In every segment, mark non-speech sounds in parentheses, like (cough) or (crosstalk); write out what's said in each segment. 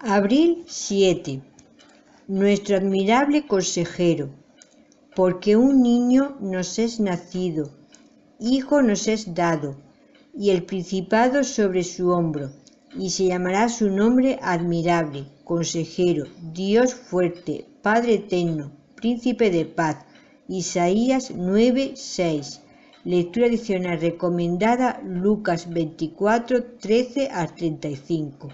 Abril 7. Nuestro admirable consejero, porque un niño nos es nacido, hijo nos es dado, y el principado sobre su hombro, y se llamará su nombre admirable, consejero, Dios fuerte, Padre eterno, príncipe de paz. Isaías 9, 6. Lectura adicional recomendada Lucas 24, 13 al 35.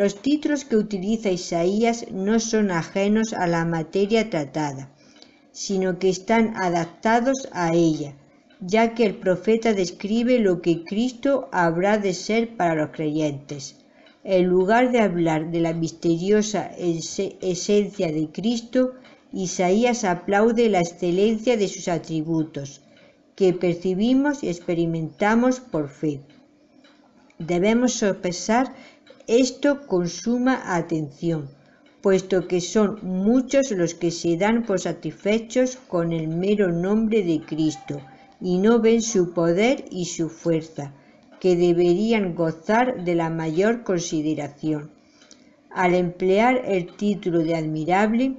Los títulos que utiliza Isaías no son ajenos a la materia tratada, sino que están adaptados a ella, ya que el profeta describe lo que Cristo habrá de ser para los creyentes. En lugar de hablar de la misteriosa esencia de Cristo, Isaías aplaude la excelencia de sus atributos, que percibimos y experimentamos por fe. Debemos sopesar esto con suma atención, puesto que son muchos los que se dan por satisfechos con el mero nombre de Cristo y no ven su poder y su fuerza, que deberían gozar de la mayor consideración. Al emplear el título de admirable,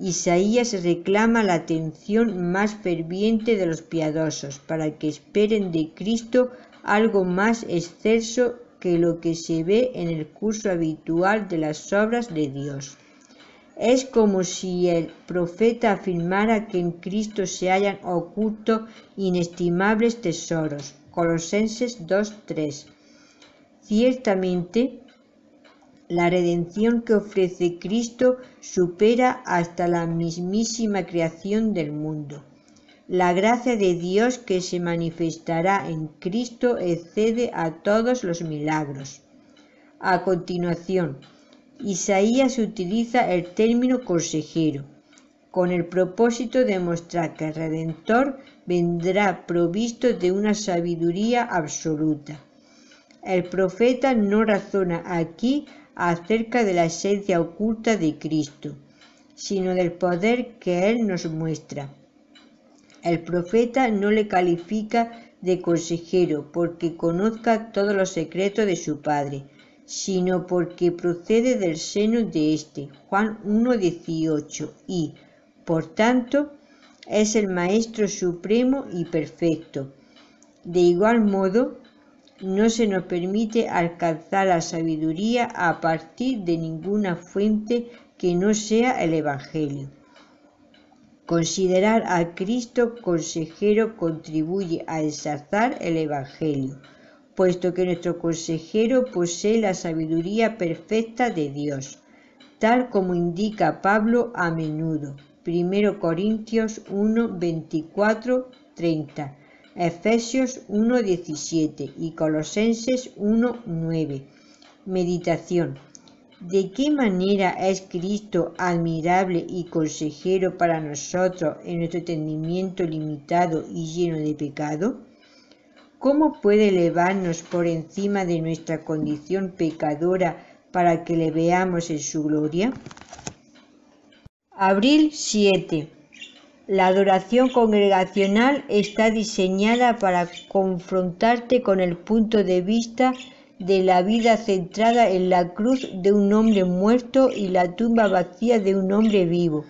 Isaías reclama la atención más ferviente de los piadosos para que esperen de Cristo algo más excelso que lo que se ve en el curso habitual de las obras de Dios. Es como si el profeta afirmara que en Cristo se hallan ocultos inestimables tesoros. Colosenses 2.3. Ciertamente, la redención que ofrece Cristo supera hasta la mismísima creación del mundo. La gracia de Dios que se manifestará en Cristo excede a todos los milagros. A continuación, Isaías utiliza el término consejero, con el propósito de mostrar que el Redentor vendrá provisto de una sabiduría absoluta. El profeta no razona aquí acerca de la esencia oculta de Cristo, sino del poder que Él nos muestra. El profeta no le califica de consejero porque conozca todos los secretos de su Padre, sino porque procede del seno de éste, Juan 1.18, y, por tanto, es el Maestro Supremo y Perfecto. De igual modo, no se nos permite alcanzar la sabiduría a partir de ninguna fuente que no sea el Evangelio. Considerar a Cristo consejero contribuye a ensalzar el Evangelio, puesto que nuestro consejero posee la sabiduría perfecta de Dios, tal como indica Pablo a menudo. 1 Corintios 1, 24, 30, Efesios 1, 17 y Colosenses 1, 9. Meditación. ¿De qué manera es Cristo admirable y consejero para nosotros en nuestro entendimiento limitado y lleno de pecado? ¿Cómo puede elevarnos por encima de nuestra condición pecadora para que le veamos en su gloria? Abril 7. La adoración congregacional está diseñada para confrontarte con el punto de vista de la vida centrada en la cruz de un hombre muerto y la tumba vacía de un hombre vivo.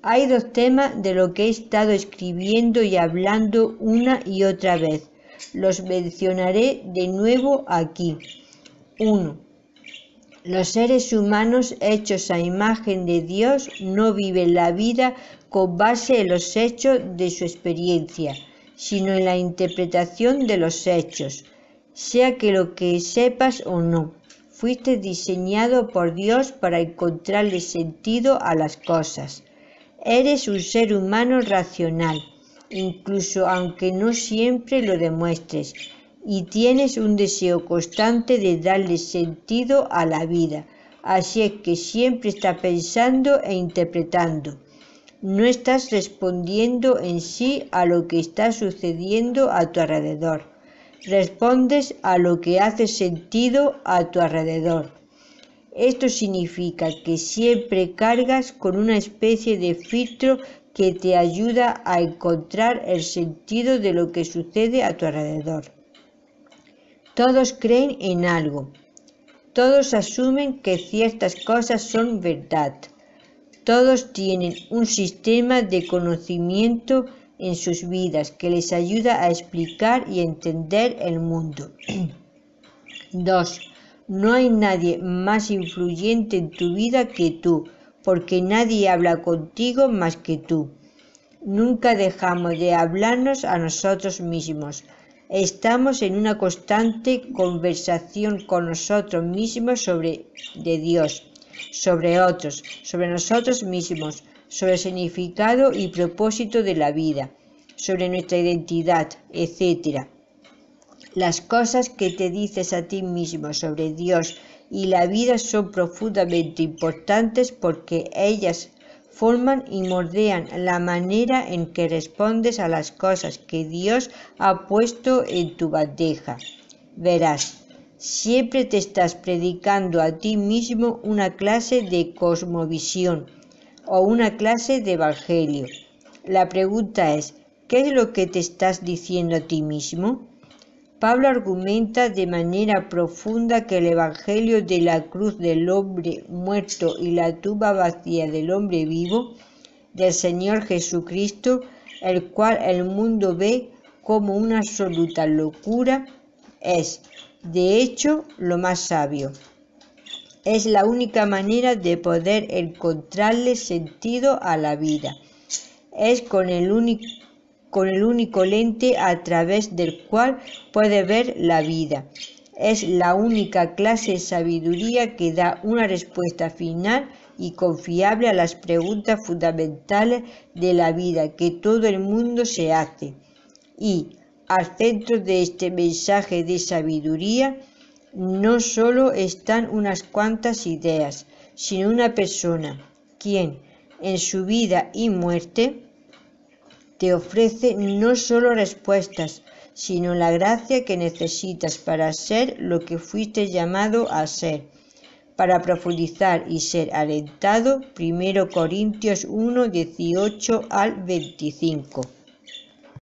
Hay dos temas de lo que he estado escribiendo y hablando una y otra vez. Los mencionaré de nuevo aquí. 1. Los seres humanos hechos a imagen de Dios no viven la vida con base en los hechos de su experiencia, sino en la interpretación de los hechos sea que lo que sepas o no. Fuiste diseñado por Dios para encontrarle sentido a las cosas. Eres un ser humano racional, incluso aunque no siempre lo demuestres, y tienes un deseo constante de darle sentido a la vida. Así es que siempre estás pensando e interpretando. No estás respondiendo en sí a lo que está sucediendo a tu alrededor respondes a lo que hace sentido a tu alrededor. Esto significa que siempre cargas con una especie de filtro que te ayuda a encontrar el sentido de lo que sucede a tu alrededor. Todos creen en algo. Todos asumen que ciertas cosas son verdad. Todos tienen un sistema de conocimiento en sus vidas que les ayuda a explicar y entender el mundo. (clears throat) 2. No hay nadie más influyente en tu vida que tú, porque nadie habla contigo más que tú. Nunca dejamos de hablarnos a nosotros mismos. Estamos en una constante conversación con nosotros mismos sobre de Dios, sobre otros, sobre nosotros mismos, sobre el significado y propósito de la vida, sobre nuestra identidad, etc. Las cosas que te dices a ti mismo sobre Dios y la vida son profundamente importantes porque ellas forman y moldean la manera en que respondes a las cosas que Dios ha puesto en tu bandeja. Verás, siempre te estás predicando a ti mismo una clase de cosmovisión o una clase de evangelio. La pregunta es, ¿qué es lo que te estás diciendo a ti mismo? Pablo argumenta de manera profunda que el Evangelio de la cruz del hombre muerto y la tumba vacía del hombre vivo, del Señor Jesucristo, el cual el mundo ve como una absoluta locura, es, de hecho, lo más sabio. Es la única manera de poder encontrarle sentido a la vida. Es con el único con el único lente a través del cual puede ver la vida. Es la única clase de sabiduría que da una respuesta final y confiable a las preguntas fundamentales de la vida que todo el mundo se hace. Y al centro de este mensaje de sabiduría no solo están unas cuantas ideas, sino una persona, quien en su vida y muerte te ofrece no solo respuestas, sino la gracia que necesitas para ser lo que fuiste llamado a ser. Para profundizar y ser alentado, 1 Corintios 1, 18 al 25.